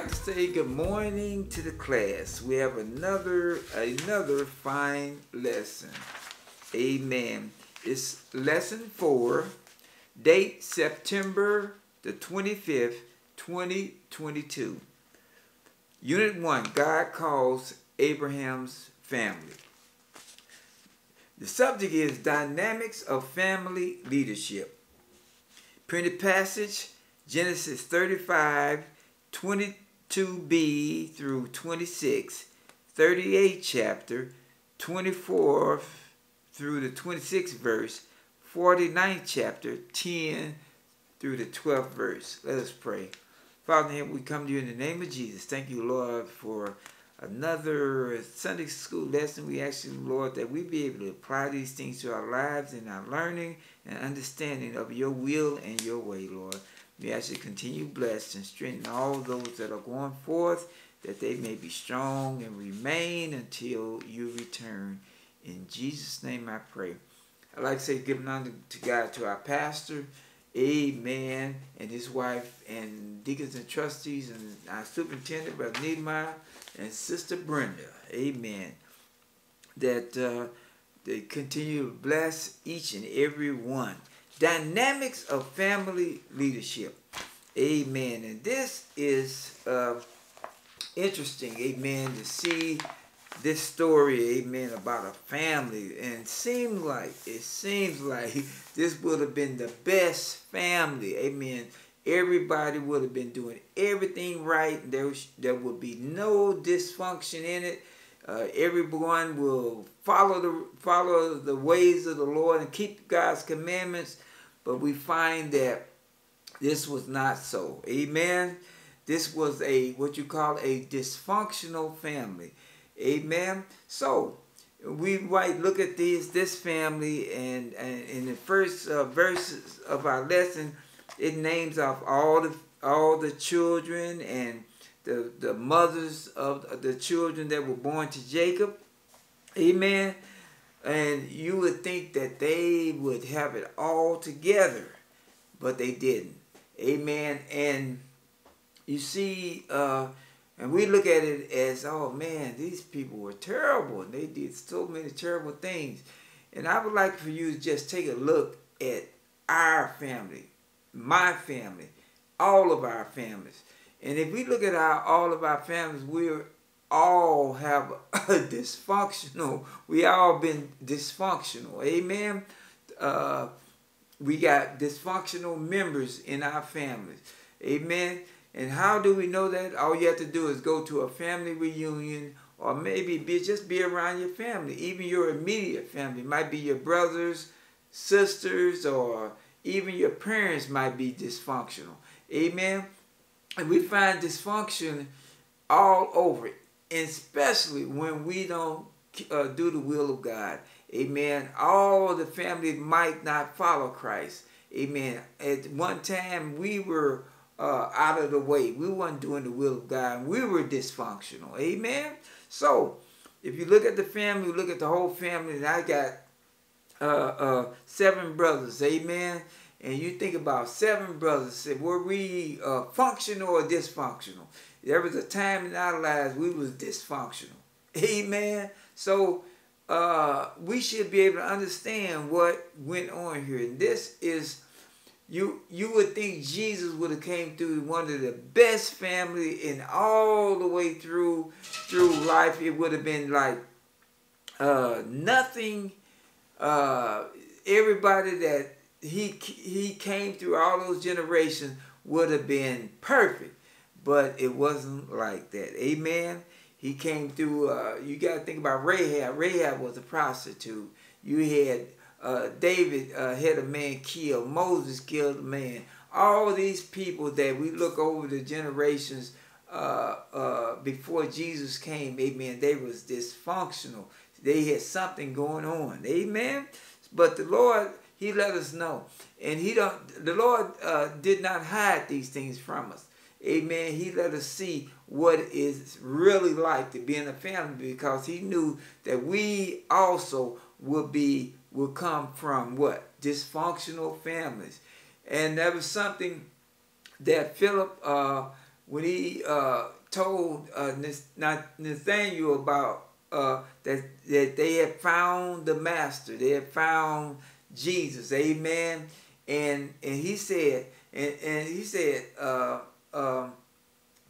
like to say good morning to the class. We have another another fine lesson. Amen. It's lesson four, date September the 25th, 2022. Unit one, God calls Abraham's family. The subject is dynamics of family leadership. Printed passage, Genesis 35, 22b through 26, 38 chapter, 24 through the 26th verse, 49th chapter, 10 through the 12th verse. Let us pray. Father, we come to you in the name of Jesus. Thank you, Lord, for another Sunday school lesson. We ask you, Lord, that we be able to apply these things to our lives and our learning and understanding of your will and your way, Lord. We ask you to continue bless and strengthen all those that are going forth, that they may be strong and remain until you return. In Jesus' name I pray. I'd like to say give honor to God, to our pastor, Amen, and his wife, and deacons and trustees, and our superintendent, Brother Nehemiah, and Sister Brenda. Amen. That uh, they continue to bless each and every one. Dynamics of family leadership. Amen. And this is uh, interesting, amen, to see this story, amen, about a family. And seems like, it seems like this would have been the best family, amen. Everybody would have been doing everything right. There, there would be no dysfunction in it. Uh, everyone will follow the follow the ways of the Lord and keep God's commandments. But we find that this was not so. Amen. This was a what you call a dysfunctional family. Amen. So we might look at this this family and, and in the first uh, verses of our lesson, it names off all the all the children and the, the mothers of the children that were born to Jacob. Amen. And you would think that they would have it all together, but they didn't. Amen. And you see, uh, and we look at it as, oh man, these people were terrible and they did so many terrible things. And I would like for you to just take a look at our family, my family, all of our families. And if we look at our all of our families, we're all have dysfunctional. We all been dysfunctional. Amen. Uh, we got dysfunctional members in our families. Amen. And how do we know that? All you have to do is go to a family reunion or maybe be just be around your family, even your immediate family. It might be your brothers, sisters, or even your parents might be dysfunctional. Amen. And we find dysfunction all over, especially when we don't uh, do the will of God. Amen. All the family might not follow Christ. Amen. At one time, we were uh, out of the way. We weren't doing the will of God. We were dysfunctional. Amen. So, if you look at the family, look at the whole family, and I got uh, uh, seven brothers. Amen and you think about seven brothers, were we uh, functional or dysfunctional? There was a time in our lives we was dysfunctional. Amen. So uh, we should be able to understand what went on here. And this is you you would think Jesus would have came through one of the best family and all the way through through life. It would have been like uh, nothing. Uh, everybody that he he came through all those generations would have been perfect, but it wasn't like that. Amen. He came through. Uh, you got to think about Rahab. Rahab was a prostitute. You had uh, David uh, had a man killed. Moses killed a man. All these people that we look over the generations uh, uh, before Jesus came, amen, they was dysfunctional. They had something going on. Amen. But the Lord he let us know. And he don't the Lord uh, did not hide these things from us. Amen. He let us see what it's really like to be in a family because he knew that we also would be would come from what? Dysfunctional families. And that was something that Philip uh, when he uh, told uh, Nathaniel about uh, that that they had found the master, they had found Jesus, Amen. And and he said, and, and he said, uh, um,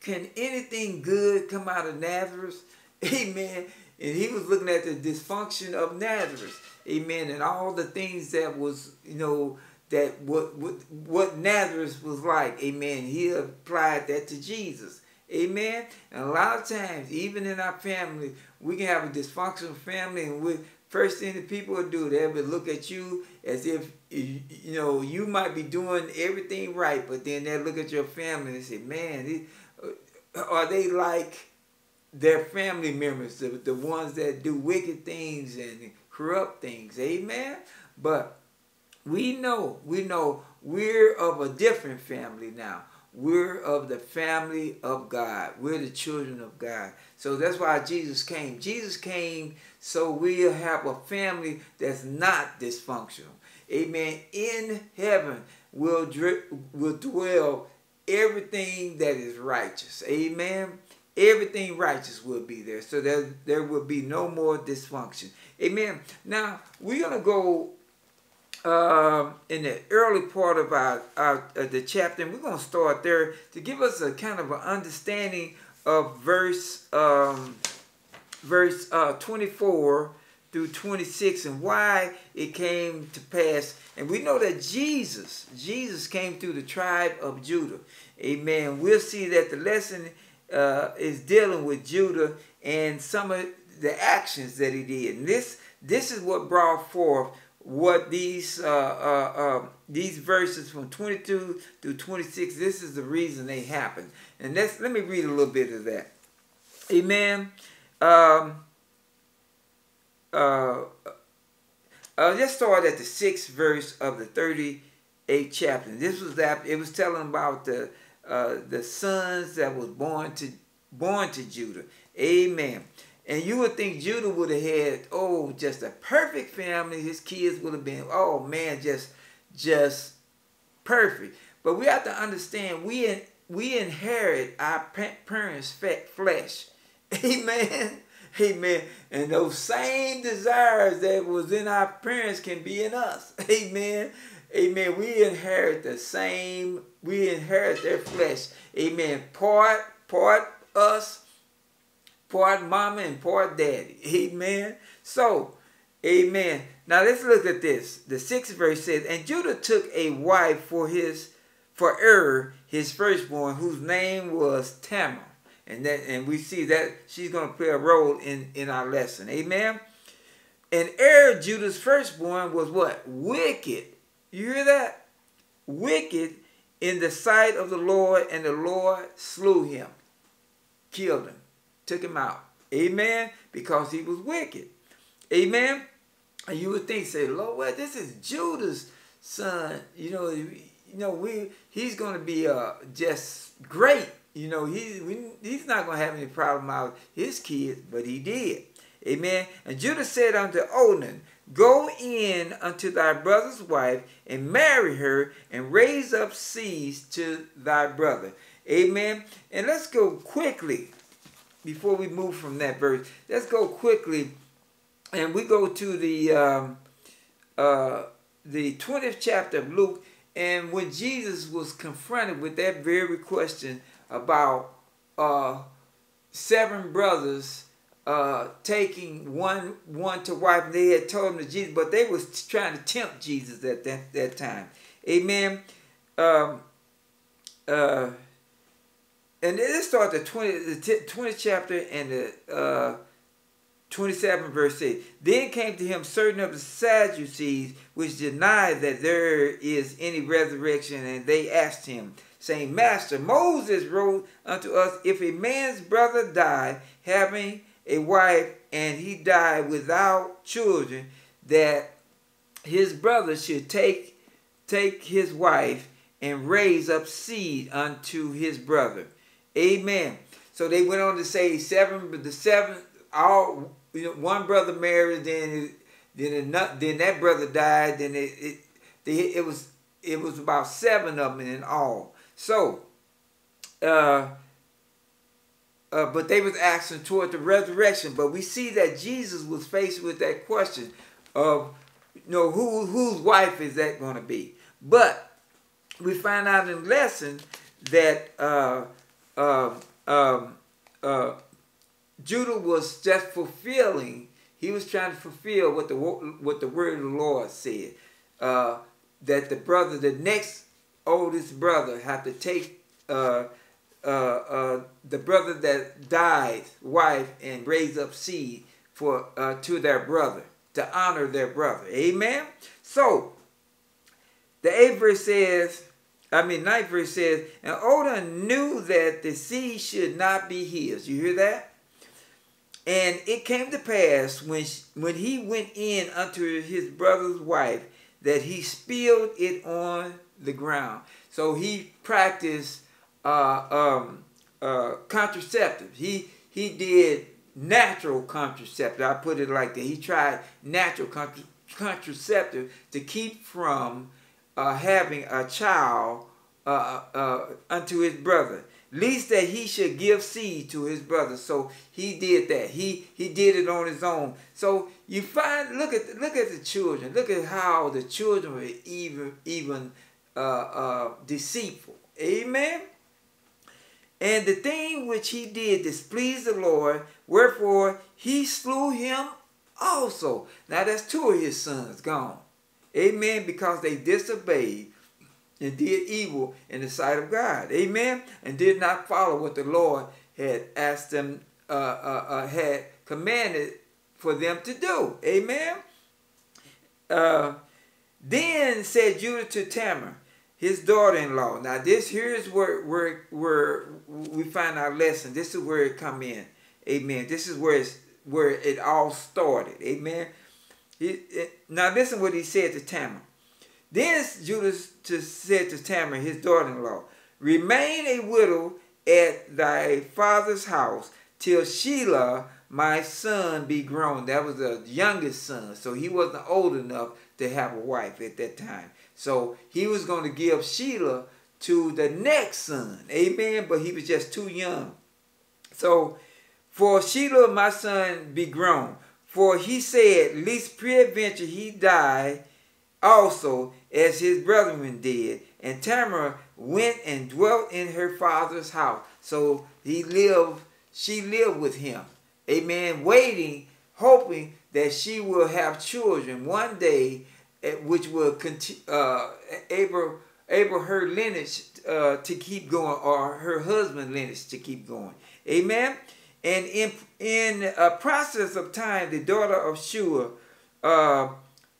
can anything good come out of Nazareth? Amen. And he was looking at the dysfunction of Nazareth. Amen. And all the things that was, you know, that what what, what Nazareth was like. Amen. He applied that to Jesus. Amen. And a lot of times, even in our family, we can have a dysfunctional family, and we first thing that people will do, they will look at you as if you know you might be doing everything right, but then they look at your family and say, "Man, uh, are they like their family members, the, the ones that do wicked things and corrupt things?" Amen. But we know, we know we're of a different family now. We're of the family of God. We're the children of God. So that's why Jesus came. Jesus came so we'll have a family that's not dysfunctional. Amen. In heaven will, will dwell everything that is righteous. Amen. Everything righteous will be there. So there, there will be no more dysfunction. Amen. Now, we're going to go uh, in the early part of our, our uh, the chapter, and we're going to start there to give us a kind of an understanding of verse um, verse uh, 24 through 26 and why it came to pass. And we know that Jesus, Jesus came through the tribe of Judah. Amen. We'll see that the lesson uh, is dealing with Judah and some of the actions that he did. And this, this is what brought forth what these uh, uh, uh, these verses from 22 through 26. This is the reason they happen. And let's let me read a little bit of that. Amen. Um, uh, uh, let's start at the sixth verse of the 38th chapter. This was that it was telling about the uh, the sons that was born to born to Judah. Amen. And you would think Judah would have had oh just a perfect family. His kids would have been oh man just just perfect. But we have to understand we in, we inherit our parents' fat flesh. Amen. Amen. And those same desires that was in our parents can be in us. Amen. Amen. We inherit the same, we inherit their flesh. Amen. Part, part us, part mama, and part daddy. Amen. So, amen. Now let's look at this. The sixth verse says, And Judah took a wife for his for Er, his firstborn, whose name was Tamar and that and we see that she's going to play a role in in our lesson amen and Er Judah's firstborn was what wicked you hear that wicked in the sight of the Lord and the Lord slew him killed him took him out amen because he was wicked amen and you would think say Lord well this is Judah's son you know you know we he's going to be uh just great you know, he, he's not going to have any problem out his kids, but he did. Amen. And Judah said unto Onan, Go in unto thy brother's wife and marry her and raise up seeds to thy brother. Amen. And let's go quickly before we move from that verse. Let's go quickly and we go to the um, uh, the 20th chapter of Luke. And when Jesus was confronted with that very question about uh, seven brothers uh, taking one one to wife. and They had told him to Jesus, but they was trying to tempt Jesus at that, that time. Amen. Um, uh, and let's start the 20, the 20th chapter and the uh, 27 verse 8. Then came to him certain of the Sadducees which denied that there is any resurrection, and they asked him, saying, Master, Moses wrote unto us, if a man's brother die, having a wife, and he die without children, that his brother should take, take his wife and raise up seed unto his brother. Amen. So they went on to say seven, but the seven, all you know, one brother married, then then then that brother died. Then it, it it was it was about seven of them in all. So, uh, uh, but they was asking toward the resurrection. But we see that Jesus was faced with that question of, you know, who whose wife is that going to be? But we find out in lesson that uh, uh, um, uh, Judah was just fulfilling. He was trying to fulfill what the what the word of the Lord said. Uh, that the brother, the next oldest brother, have to take uh, uh, uh, the brother that died, wife, and raise up seed for uh, to their brother to honor their brother. Amen. So the eighth verse says, I mean ninth verse says, and Onan knew that the seed should not be his. You hear that? And it came to pass when when he went in unto his brother's wife that he spilled it on the ground. So he practiced uh, um, uh, contraceptive. He he did natural contraceptive. I put it like that. He tried natural contra contraceptive to keep from uh, having a child uh, uh, unto his brother least that he should give seed to his brother. So he did that. He he did it on his own. So you find look at look at the children. Look at how the children were even even uh, uh, deceitful. Amen. And the thing which he did displeased the Lord, wherefore he slew him also. Now that's two of his sons gone. Amen. Because they disobeyed and did evil in the sight of God. Amen. And did not follow what the Lord had asked them, uh, uh, uh, had commanded for them to do. Amen. Uh, then said Judah to Tamar, his daughter-in-law. Now this here is where, where, where we find our lesson. This is where it come in. Amen. This is where it's where it all started. Amen. He, it, now listen what he said to Tamar. Then Judah said to Tamar, his daughter-in-law, Remain a widow at thy father's house till Shelah, my son, be grown. That was the youngest son, so he wasn't old enough to have a wife at that time. So he was going to give Shelah to the next son. Amen. But he was just too young. So, for Shelah, my son, be grown. For he said, Least peradventure he die also as his brethren did. And Tamar went and dwelt in her father's house. So he lived, she lived with him. Amen. Waiting, hoping that she will have children one day, eh, which will continue, uh, able her lineage uh, to keep going, or her husband lineage to keep going. Amen. And in in a process of time, the daughter of Shua, uh,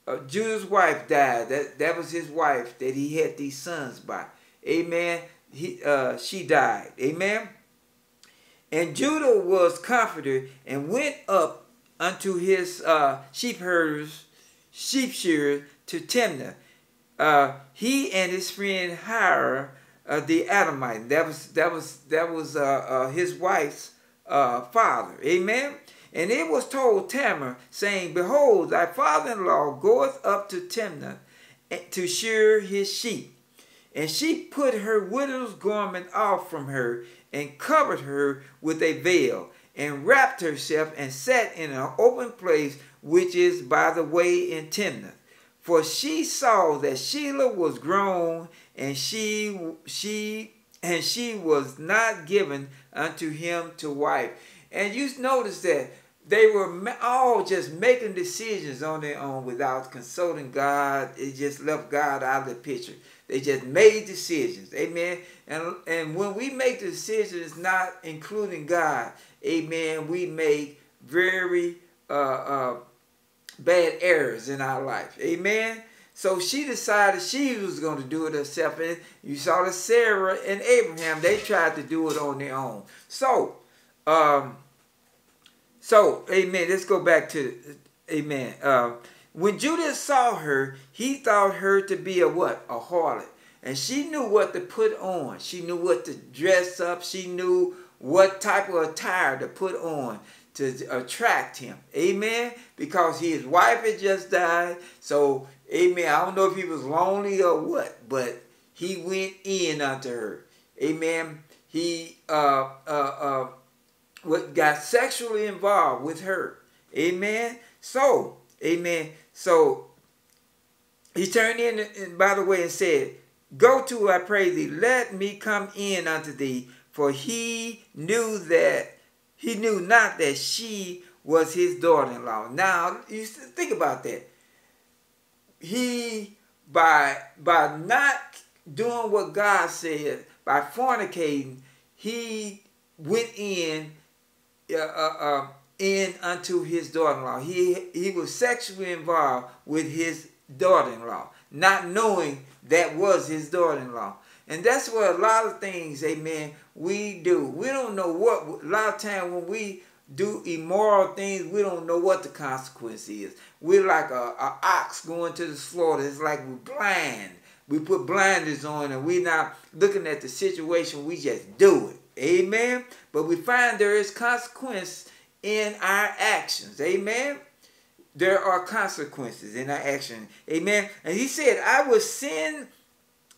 uh, Judah's wife died. That that was his wife that he had these sons by. Amen. He uh, she died. Amen. And Judah was comforted and went up unto his uh, sheep herders, sheep shearers to Timnah. Uh, he and his friend Hira, uh, the Adamite. That was that was that was uh, uh, his wife's uh, father. Amen. And it was told Tamar, saying, Behold, thy father-in-law goeth up to Timnah eh, to shear his sheep. And she put her widow's garment off from her, and covered her with a veil, and wrapped herself, and sat in an open place which is by the way in Timnah. For she saw that Shelah was grown, and she she and she was not given unto him to wife. And you notice that they were all just making decisions on their own without consulting God. It just left God out of the picture. They just made decisions. Amen. And, and when we make decisions not including God, amen, we make very uh, uh, bad errors in our life. Amen. So she decided she was going to do it herself. And you saw that Sarah and Abraham, they tried to do it on their own. So, um, so, amen. Let's go back to, amen. Uh, when Judah saw her, he thought her to be a what? A harlot. And she knew what to put on. She knew what to dress up. She knew what type of attire to put on to attract him. Amen. Because his wife had just died. So, amen. I don't know if he was lonely or what, but he went in unto her. Amen. He uh uh uh got sexually involved with her. Amen. So, amen. So he turned in, by the way, and said, Go to, I pray thee, let me come in unto thee, for he knew that he knew not that she was his daughter-in-law. Now, you think about that. He by by not doing what God said, by fornicating, he went in uh, uh, uh, in unto his daughter-in-law. He he was sexually involved with his daughter-in-law, not knowing that was his daughter-in-law. And that's what a lot of things, amen, we do. We don't know what, a lot of times when we do immoral things, we don't know what the consequence is. We're like a, a ox going to the slaughter. It's like we're blind. We put blinders on and we're not looking at the situation. We just do it. Amen. But we find there is consequence in our actions. Amen. There are consequences in our action. Amen. And he said, I will send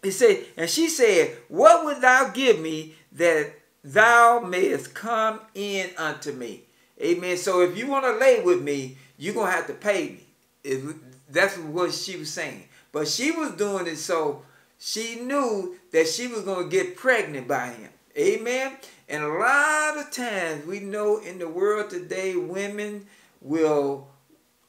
he said, and she said, What would thou give me that thou mayest come in unto me? Amen. So if you want to lay with me, you're going to have to pay me. If, that's what she was saying. But she was doing it so she knew that she was going to get pregnant by him. Amen. And a lot of times we know in the world today, women will,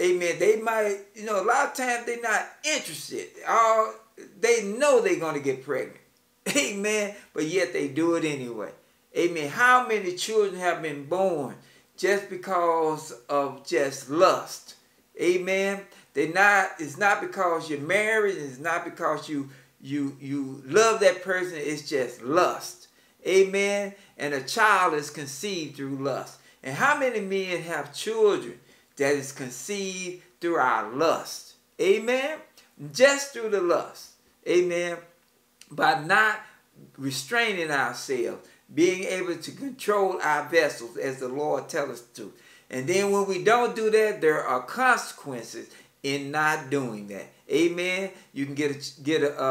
amen, they might, you know, a lot of times they're not interested. All they know they're going to get pregnant. Amen. But yet they do it anyway. Amen. How many children have been born just because of just lust? Amen. They not it's not because you're married, it's not because you you you love that person, it's just lust. Amen. And a child is conceived through lust. And how many men have children that is conceived through our lust? Amen. Just through the lust. Amen. By not restraining ourselves, being able to control our vessels as the Lord tells us to. And then when we don't do that, there are consequences in not doing that. Amen. You can get a get a uh,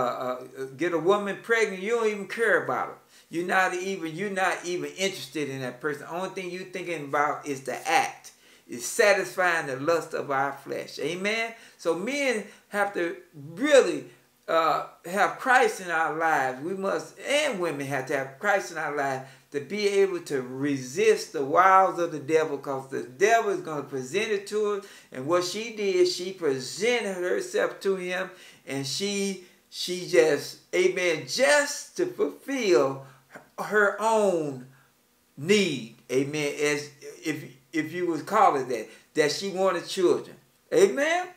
uh, get a woman pregnant. You don't even care about her. You're not even you're not even interested in that person. The only thing you're thinking about is the act. Is satisfying the lust of our flesh. Amen. So men have to really uh, have Christ in our lives, we must, and women have to have Christ in our lives to be able to resist the wiles of the devil because the devil is going to present it to her. And what she did, she presented herself to him and she she just, amen, just to fulfill her own need, amen, as if if you would call it that, that she wanted children. Amen.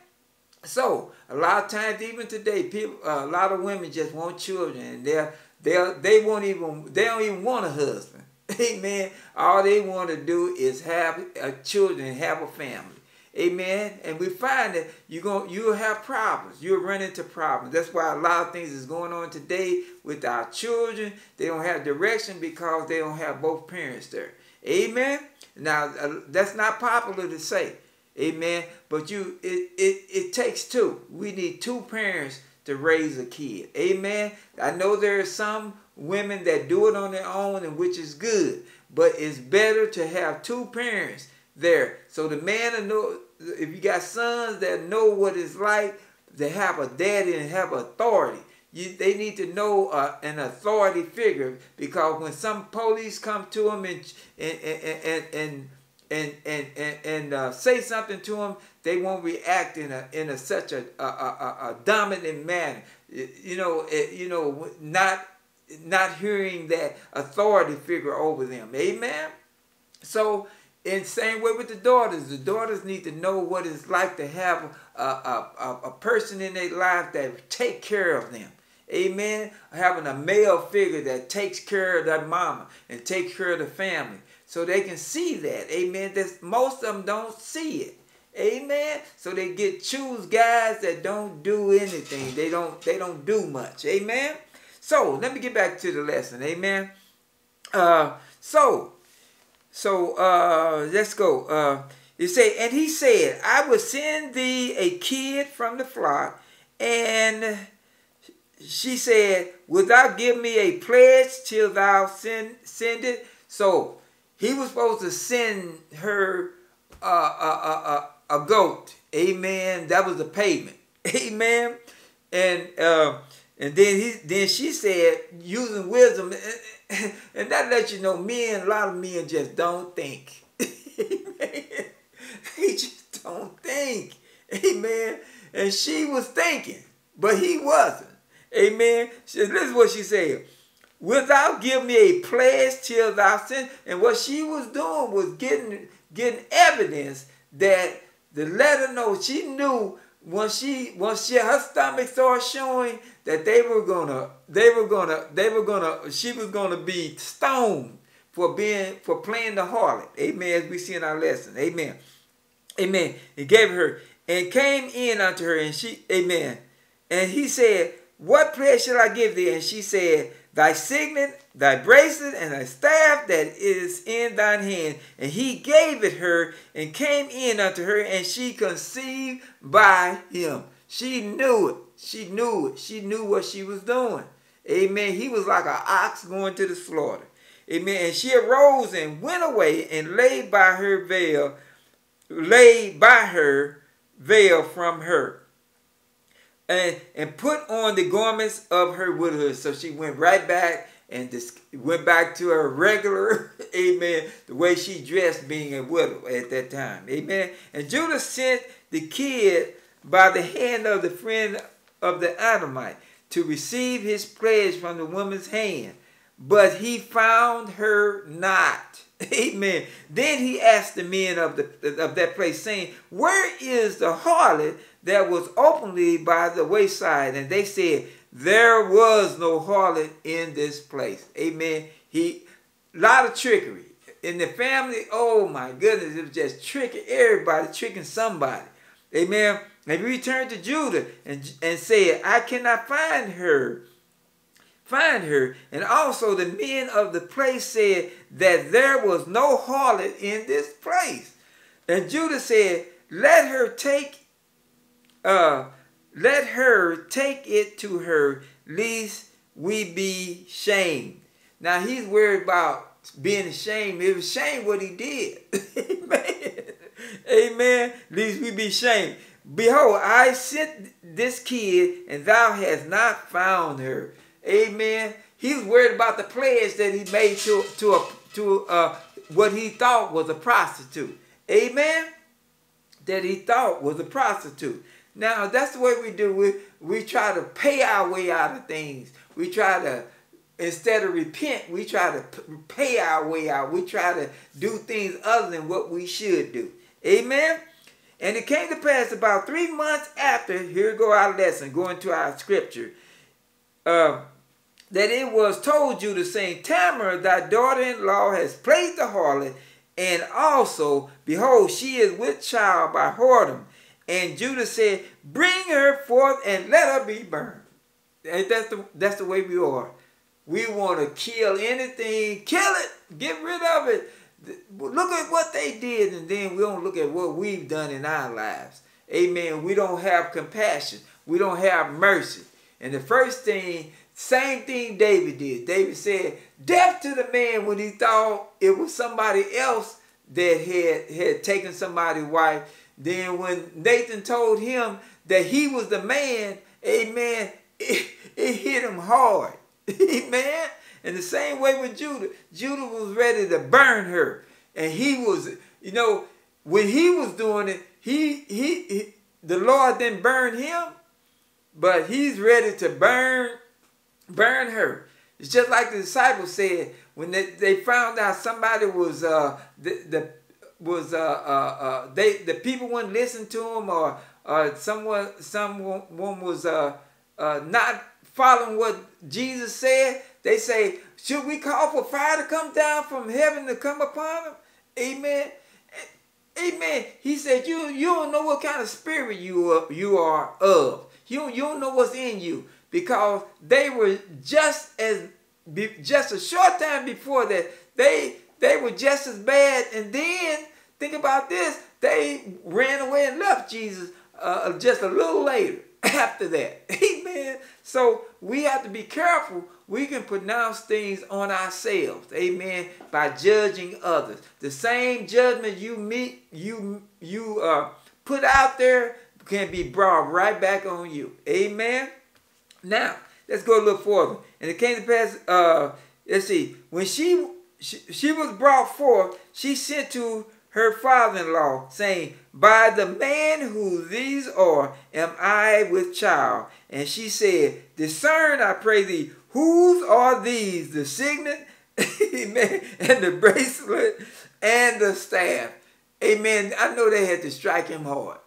So a lot of times, even today, people, uh, a lot of women just want children, and they they they won't even they don't even want a husband. Amen. All they want to do is have a children, have a family. Amen. And we find that you're going you'll have problems. You'll run into problems. That's why a lot of things is going on today with our children. They don't have direction because they don't have both parents there. Amen. Now uh, that's not popular to say. Amen. But you it, it, it takes two. We need two parents to raise a kid. Amen. I know there are some women that do it on their own and which is good. But it's better to have two parents there. So the man know if you got sons that know what it's like to have a daddy and have authority. You, they need to know uh, an authority figure because when some police come to them and and and, and, and and and and, and uh, say something to them, they won't react in a in a such a a, a, a dominant manner. You know, you know, not not hearing that authority figure over them. Amen. So, in same way with the daughters, the daughters need to know what it's like to have a, a, a person in their life that take care of them. Amen. Having a male figure that takes care of their mama and takes care of the family so they can see that. Amen. That most of them don't see it. Amen. So they get choose guys that don't do anything. They don't they don't do much. Amen. So let me get back to the lesson. Amen. Uh so so uh let's go. Uh you say, and he said, I will send thee a kid from the flock, and she said, Wilt thou give me a pledge till thou send send it? So he was supposed to send her uh, a, a, a, a goat. Amen. That was the payment. Amen. And uh, and then he then she said, using wisdom, and that lets you know men, a lot of men just don't think. Amen. They just don't think. Amen. And she was thinking, but he wasn't. Amen. She, listen what she said. Without give me a pledge till thou send. And what she was doing was getting getting evidence that the let her know she knew when she once she her stomach started showing that they were gonna they were gonna they were gonna she was gonna be stoned for being for playing the harlot. Amen. As we see in our lesson. Amen. Amen. He gave her and came in unto her and she amen. And he said, What pledge shall I give thee? And she said, Thy signet, thy bracelet, and thy staff that is in thine hand. And he gave it her and came in unto her, and she conceived by him. She knew it. She knew it. She knew what she was doing. Amen. He was like an ox going to the slaughter. Amen. And she arose and went away and laid by her veil, laid by her veil from her and, and put on the garments of her widowhood. So she went right back and just went back to her regular, amen, the way she dressed being a widow at that time. Amen. And Judah sent the kid by the hand of the friend of the Adamite to receive his pledge from the woman's hand. But he found her not. Amen. Then he asked the men of the of that place, saying, Where is the harlot that was openly by the wayside. And they said, there was no harlot in this place. Amen. He, lot of trickery. In the family, oh my goodness, it was just tricking everybody, tricking somebody. Amen. And he returned to Judah and, and said, I cannot find her. Find her. And also the men of the place said that there was no harlot in this place. And Judah said, Let her take uh, let her take it to her, lest we be shamed. Now he's worried about being ashamed. It was shame what he did. Amen. Amen. Lest we be shamed. Behold, I sent this kid, and thou hast not found her. Amen. He's worried about the pledge that he made to to a, to uh, what he thought was a prostitute. Amen. That he thought was a prostitute. Now that's the way we do. We we try to pay our way out of things. We try to instead of repent, we try to pay our way out. We try to do things other than what we should do. Amen. And it came to pass about three months after, here go our lesson, going to our scripture, uh, that it was told Judah saying, Tamar, thy daughter-in-law has played the harlot, and also, behold, she is with child by whoredom. And Judah said, Bring her forth and let her be burned. And that's the, that's the way we are. We want to kill anything, kill it, get rid of it. Look at what they did, and then we don't look at what we've done in our lives. Amen. We don't have compassion. We don't have mercy. And the first thing, same thing David did. David said, Death to the man when he thought it was somebody else that had, had taken somebody's wife then when Nathan told him that he was the man, amen, it, it hit him hard. Amen. And the same way with Judah. Judah was ready to burn her. And he was, you know, when he was doing it, he, he, he the Lord didn't burn him, but he's ready to burn, burn her. It's just like the disciples said when they, they found out somebody was uh, the, the was uh, uh, uh, they the people wouldn't listen to him or uh, someone someone was uh, uh, not following what Jesus said, they say, should we call for fire to come down from heaven to come upon them? Amen. Amen. He said, you you don't know what kind of spirit you are, you are of. You, you don't know what's in you because they were just as just a short time before that they they were just as bad and then Think about this. They ran away and left Jesus uh, just a little later after that. Amen. So we have to be careful. We can pronounce things on ourselves. Amen. By judging others. The same judgment you meet, you you uh, put out there can be brought right back on you. Amen. Now, let's go a little further. And it came to pass, uh, let's see, when she, she, she was brought forth, she sent to her father-in-law, saying, By the man who these are, am I with child. And she said, Discern, I pray thee, whose are these, the signet, amen, and the bracelet, and the staff. Amen. I know they had to strike him hard.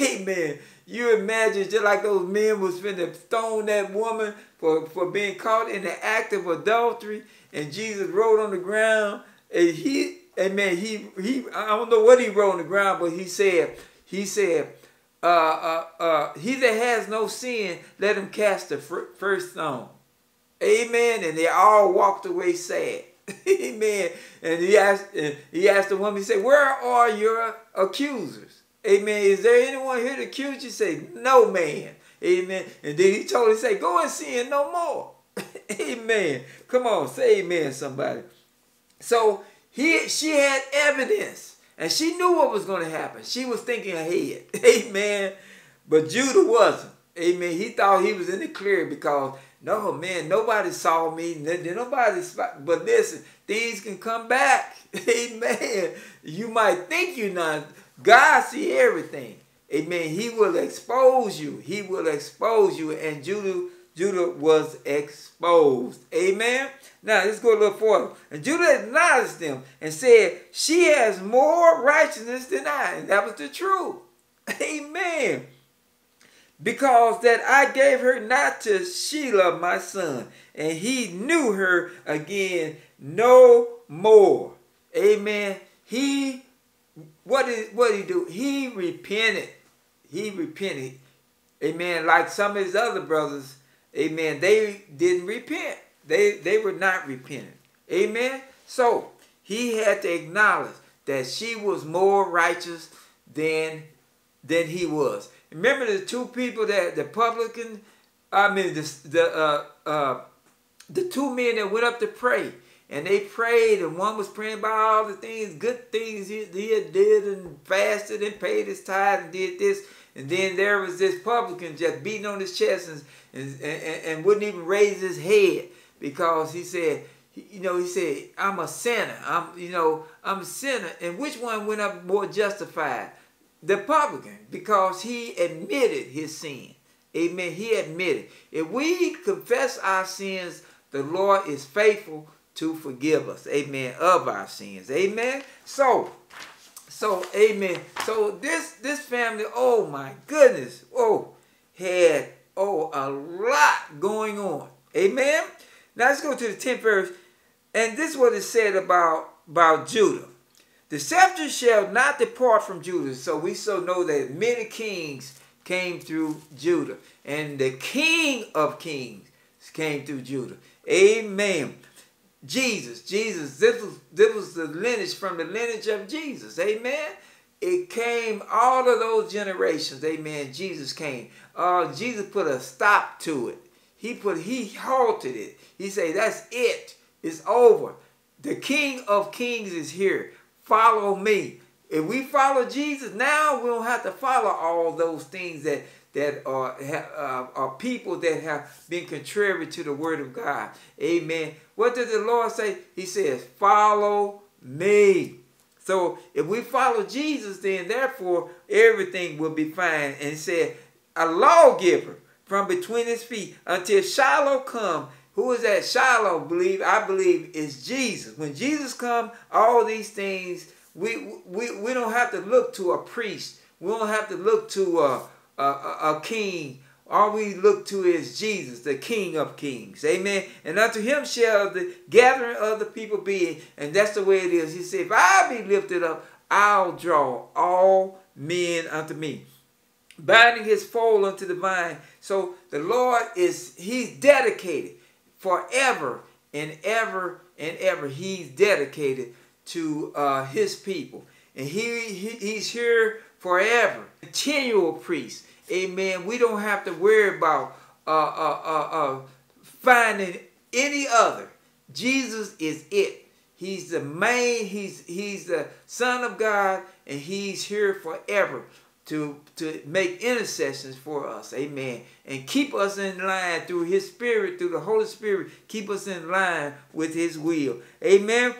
Amen. You imagine just like those men was finna stone that woman for, for being caught in the act of adultery, and Jesus rolled on the ground, and he, amen, he, he, I don't know what he wrote on the ground, but he said, he said, uh, uh, uh, he that has no sin, let him cast the first stone. Amen. And they all walked away sad. Amen. And he asked, he asked the woman, he said, where are your accusers? Amen. Is there anyone here to accuse you? Say, no man. Amen. And then he told her, say, go and sin no more. amen. Come on, say amen, somebody. So he she had evidence. And she knew what was going to happen. She was thinking ahead. Amen. But Judah wasn't. Amen. He thought he was in the clear because, no, man, nobody saw me. Nobody, but listen, things can come back. Amen. You might think you're not. God see everything. Amen. He will expose you. He will expose you. And Judah, Judah was exposed. Amen. Now let's go a little further. And Judah acknowledged them and said, She has more righteousness than I. And that was the truth. Amen. Because that I gave her not to Shelah my son, and he knew her again no more. Amen. He what did what did he do? He repented. He repented. Amen. Like some of his other brothers, amen, they didn't repent. They they were not repentant. Amen. So he had to acknowledge that she was more righteous than than he was. Remember the two people that the publican, I mean the the uh, uh, the two men that went up to pray and they prayed, and one was praying about all the things, good things he, he had did, and fasted and paid his tithe and did this. And then there was this publican just beating on his chest and, and, and, and wouldn't even raise his head because he said, you know, he said, I'm a sinner. I'm, you know, I'm a sinner. And which one went up more justified? The publican, because he admitted his sin. Amen. He admitted. If we confess our sins, the Lord is faithful to forgive us, amen, of our sins, amen. So, so, amen. So this this family, oh my goodness, oh, had oh a lot going on, amen. Now let's go to the tenth verse, and this is what it said about about Judah. The scepter shall not depart from Judah. So we so know that many kings came through Judah, and the King of Kings came through Judah. Amen. Jesus, Jesus, this was, this was the lineage from the lineage of Jesus. Amen. It came all of those generations. Amen. Jesus came. Uh, Jesus put a stop to it. He put he halted it. He said, That's it. It's over. The King of Kings is here. Follow me. If we follow Jesus, now we don't have to follow all those things that that are, uh, are people that have been contrary to the word of God. Amen. What does the Lord say? He says, follow me. So if we follow Jesus, then therefore everything will be fine. And said, a lawgiver from between his feet until Shiloh come. Who is that? Shiloh, believe I believe is Jesus. When Jesus come, all these things we we we don't have to look to a priest. We don't have to look to a a, a, king. All we look to is Jesus, the King of kings. Amen. And unto him shall the gathering of the people be. And that's the way it is. He said, if I be lifted up, I'll draw all men unto me. Binding his foal unto the vine. So the Lord is, he's dedicated forever and ever and ever. He's dedicated to uh, his people. And he, he he's here forever. Continual priest. Amen. We don't have to worry about uh, uh, uh, uh, finding any other. Jesus is it. He's the main, he's he's the Son of God, and he's here forever to, to make intercessions for us. Amen. And keep us in line through his spirit, through the Holy Spirit. Keep us in line with his will. Amen.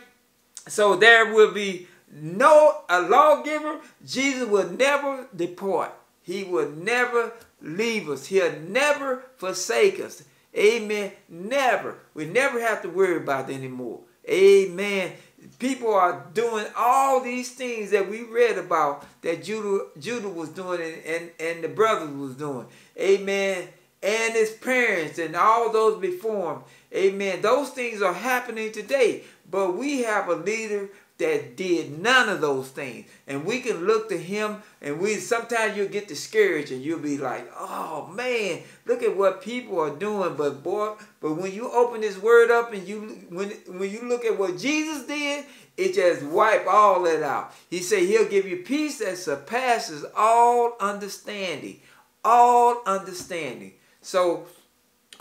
So there will be no a lawgiver. Jesus will never depart. He will never leave us. He'll never forsake us. Amen. Never. We never have to worry about it anymore. Amen. People are doing all these things that we read about that Judah, Judah was doing and, and, and the brothers was doing. Amen. And his parents and all those before him. Amen. Those things are happening today. But we have a leader that did none of those things. And we can look to him and we sometimes you'll get discouraged and you'll be like, oh man, look at what people are doing. But boy, but when you open this word up and you when when you look at what Jesus did, it just wipe all that out. He said he'll give you peace that surpasses all understanding. All understanding. So,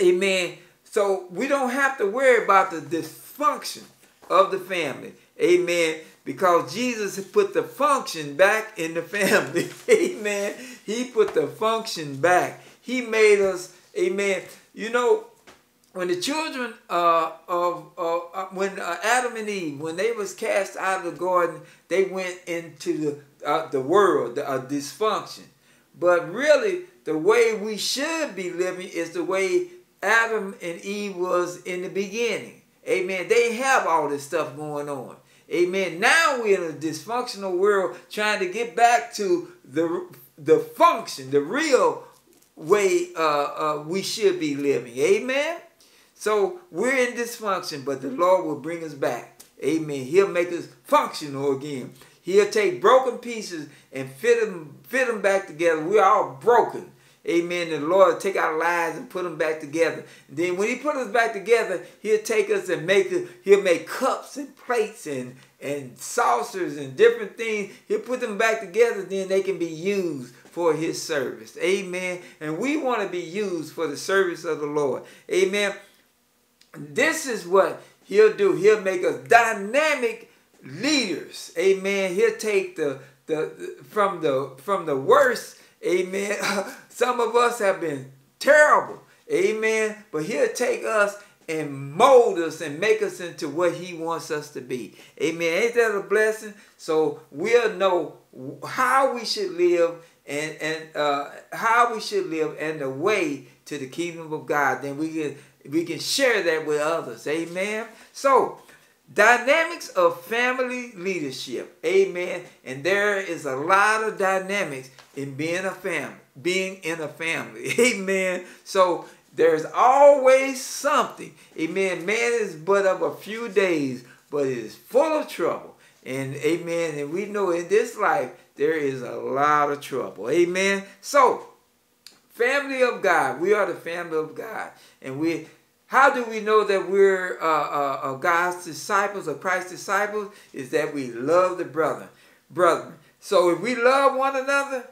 amen. So we don't have to worry about the dysfunction of the family. Amen. Because Jesus put the function back in the family. amen. He put the function back. He made us, amen. You know, when the children uh, of uh, when uh, Adam and Eve, when they was cast out of the garden, they went into the uh, the world, the uh, dysfunction. But really, the way we should be living is the way Adam and Eve was in the beginning. Amen. They have all this stuff going on. Amen. Now we're in a dysfunctional world trying to get back to the the function, the real way uh, uh, we should be living. Amen. So we're in dysfunction, but the Lord will bring us back. Amen. He'll make us functional again. He'll take broken pieces and fit them, fit them back together. We're all broken. Amen. And the Lord take our lives and put them back together. Then when he put us back together, he'll take us and make us, he'll make cups and plates and, and saucers and different things. He'll put them back together, then they can be used for his service. Amen. And we want to be used for the service of the Lord. Amen. This is what he'll do. He'll make us dynamic leaders. Amen. He'll take the the from the from the worst. Amen. Some of us have been terrible. Amen. But he'll take us and mold us and make us into what he wants us to be. Amen. Ain't that a blessing? So we'll know how we should live and, and uh, how we should live and the way to the kingdom of God. Then we can we can share that with others. Amen. So, dynamics of family leadership. Amen. And there is a lot of dynamics in being a family, being in a family. Amen. So, there's always something. Amen. Man is but of a few days, but it is full of trouble. And amen. And we know in this life, there is a lot of trouble. Amen. So, family of God. We are the family of God. And we how do we know that we're uh, uh, uh, God's disciples or Christ's disciples? Is that we love the brother, brother. So if we love one another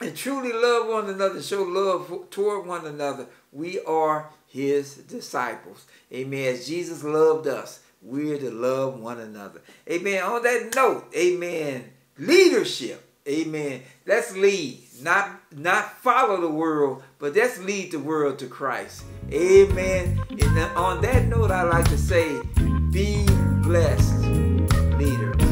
and truly love one another, show love toward one another, we are his disciples. Amen. As Jesus loved us, we're to love one another. Amen. On that note, amen. Leadership. Amen. Let's lead, not not follow the world, but let's lead the world to Christ. Amen. And on that note, I'd like to say, be blessed, leaders.